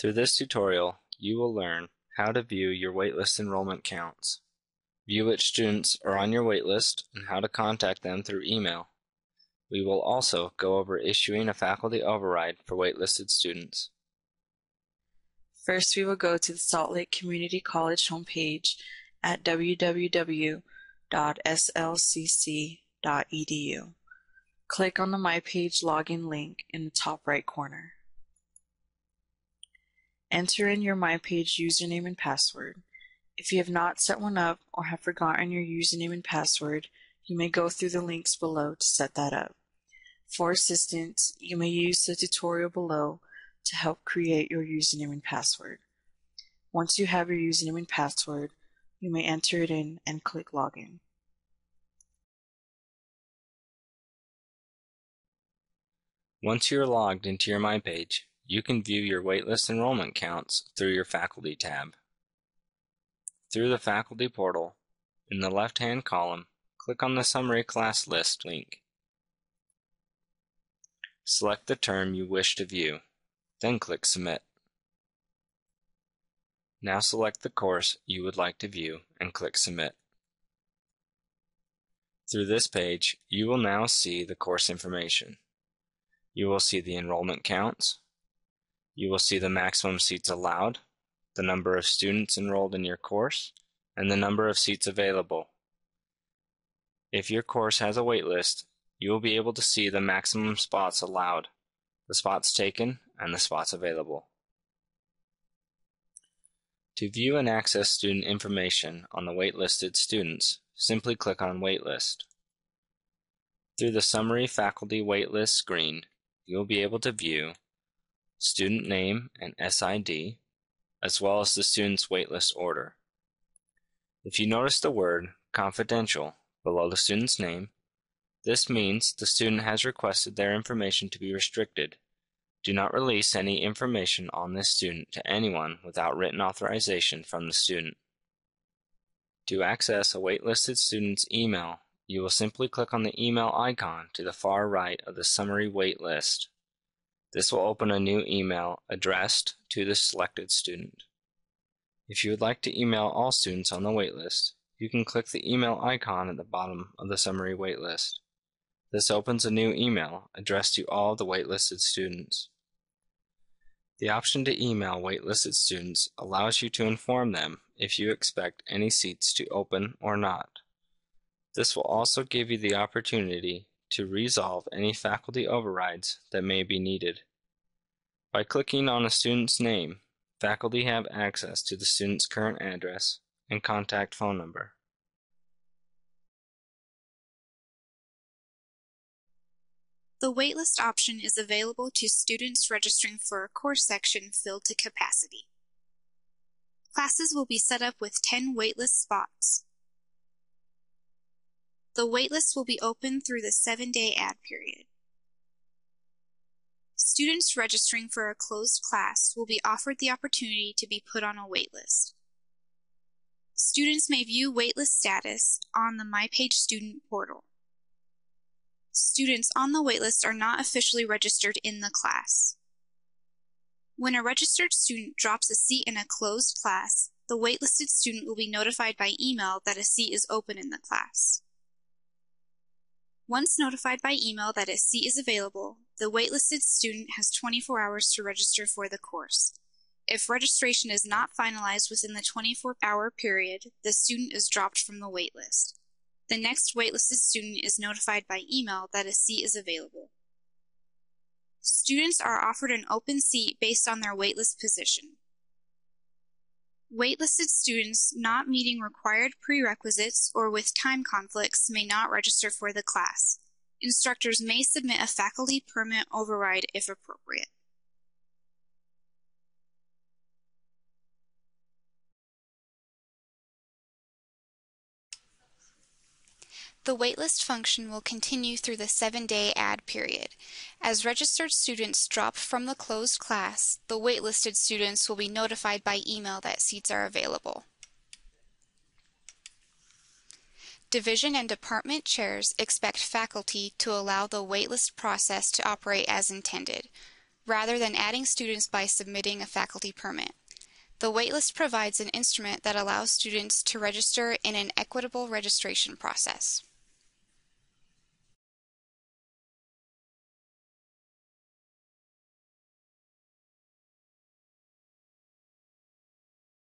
Through this tutorial, you will learn how to view your waitlist enrollment counts, view which students are on your waitlist, and how to contact them through email. We will also go over issuing a faculty override for waitlisted students. First, we will go to the Salt Lake Community College homepage at www.slcc.edu. Click on the My Page login link in the top right corner. Enter in your My Page username and password. If you have not set one up or have forgotten your username and password, you may go through the links below to set that up. For assistance, you may use the tutorial below to help create your username and password. Once you have your username and password, you may enter it in and click Login. Once you are logged into your My Page, you can view your waitlist enrollment counts through your Faculty tab. Through the Faculty portal, in the left-hand column, click on the Summary Class List link. Select the term you wish to view, then click Submit. Now select the course you would like to view and click Submit. Through this page, you will now see the course information. You will see the enrollment counts. You will see the maximum seats allowed, the number of students enrolled in your course, and the number of seats available. If your course has a waitlist, you will be able to see the maximum spots allowed, the spots taken, and the spots available. To view and access student information on the waitlisted students, simply click on Waitlist. Through the Summary Faculty Waitlist screen, you will be able to view student name and SID, as well as the student's waitlist order. If you notice the word confidential below the student's name, this means the student has requested their information to be restricted. Do not release any information on this student to anyone without written authorization from the student. To access a waitlisted student's email, you will simply click on the email icon to the far right of the summary wait list. This will open a new email addressed to the selected student. If you would like to email all students on the waitlist, you can click the email icon at the bottom of the summary waitlist. This opens a new email addressed to all the waitlisted students. The option to email waitlisted students allows you to inform them if you expect any seats to open or not. This will also give you the opportunity to resolve any faculty overrides that may be needed. By clicking on a student's name, faculty have access to the student's current address and contact phone number. The waitlist option is available to students registering for a course section filled to capacity. Classes will be set up with 10 waitlist spots. The waitlist will be open through the seven-day add period. Students registering for a closed class will be offered the opportunity to be put on a waitlist. Students may view waitlist status on the MyPage student portal. Students on the waitlist are not officially registered in the class. When a registered student drops a seat in a closed class, the waitlisted student will be notified by email that a seat is open in the class. Once notified by email that a seat is available, the waitlisted student has 24 hours to register for the course. If registration is not finalized within the 24-hour period, the student is dropped from the waitlist. The next waitlisted student is notified by email that a seat is available. Students are offered an open seat based on their waitlist position. Waitlisted students not meeting required prerequisites or with time conflicts may not register for the class. Instructors may submit a faculty permit override if appropriate. The waitlist function will continue through the seven-day add period. As registered students drop from the closed class, the waitlisted students will be notified by email that seats are available. Division and department chairs expect faculty to allow the waitlist process to operate as intended. rather than adding students by submitting a faculty permit. The waitlist provides an instrument that allows students to register in an equitable registration process.